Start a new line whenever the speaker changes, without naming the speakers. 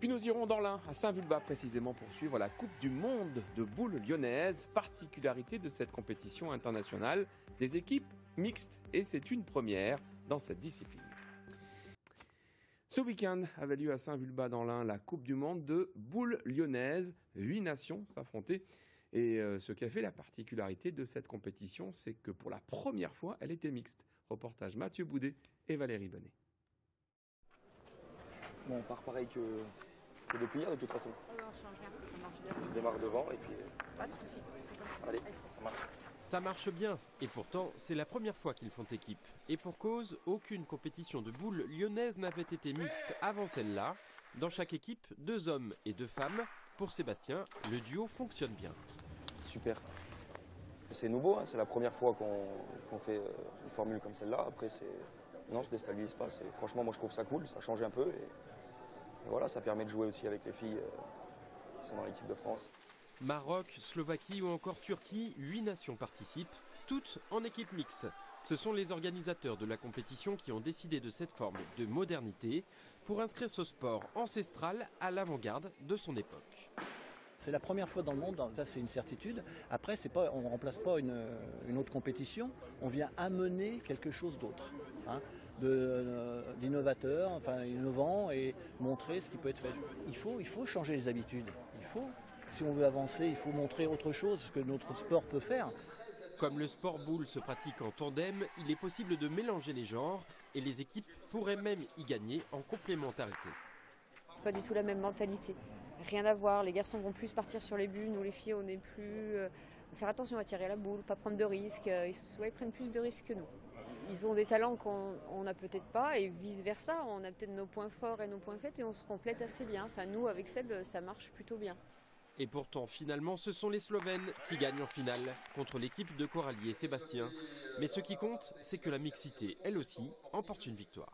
Puis nous irons dans l'Ain, à Saint-Vulbas précisément, pour suivre la Coupe du Monde de boules lyonnaises. Particularité de cette compétition internationale, des équipes mixtes. Et c'est une première dans cette discipline. Ce week-end avait lieu à Saint-Vulbas dans l'Ain la Coupe du Monde de boules lyonnaises. Huit nations s'affrontaient. Et euh, ce qui a fait la particularité de cette compétition, c'est que pour la première fois, elle était mixte. Reportage Mathieu Boudet et Valérie Bonnet.
Bon, on part pareil que, que depuis hier de toute façon.
Non, on change rien, ça marche bien.
Je démarre devant et puis euh,
Pas de soucis.
allez, ça marche.
Ça marche bien, et pourtant, c'est la première fois qu'ils font équipe. Et pour cause, aucune compétition de boules lyonnaise n'avait été mixte avant celle-là. Dans chaque équipe, deux hommes et deux femmes. Pour Sébastien, le duo fonctionne bien.
Super. C'est nouveau, hein, c'est la première fois qu'on fait euh, une formule comme celle-là. Après, c'est. Non, je déstabilise pas. c'est- Franchement, moi je trouve ça cool, ça change un peu. Et, et voilà, ça permet de jouer aussi avec les filles euh, qui sont dans l'équipe de France.
Maroc, Slovaquie ou encore Turquie, huit nations participent, toutes en équipe mixte. Ce sont les organisateurs de la compétition qui ont décidé de cette forme de modernité pour inscrire ce sport ancestral à l'avant-garde de son époque.
C'est la première fois dans le monde, ça c'est une certitude. Après, c'est pas, on ne remplace pas une, une autre compétition, on vient amener quelque chose d'autre, hein, d'innovateur, enfin innovant et montrer ce qui peut être fait. Il faut, il faut changer les habitudes. Il faut, si on veut avancer, il faut montrer autre chose que notre sport peut faire.
Comme le sport boule se pratique en tandem, il est possible de mélanger les genres et les équipes pourraient même y gagner en complémentarité.
C'est pas du tout la même mentalité. Rien à voir. Les garçons vont plus partir sur les buts, nous les filles, on est plus. euh, faire attention à tirer la boule, pas prendre de risques. Euh, Ils, ouais, ils prennent plus de risques que nous. Ils ont des talents qu'on on n'a peut-être pas et vice versa. On a peut-être nos points forts et nos points faibles et on se complète assez bien. Enfin, nous, avec Seb, ça marche plutôt bien.
Et pourtant, finalement, ce sont les Slovènes qui gagnent en finale contre l'équipe de Coralie et Sébastien. Mais ce qui compte, c'est que la mixité, elle aussi, emporte une victoire.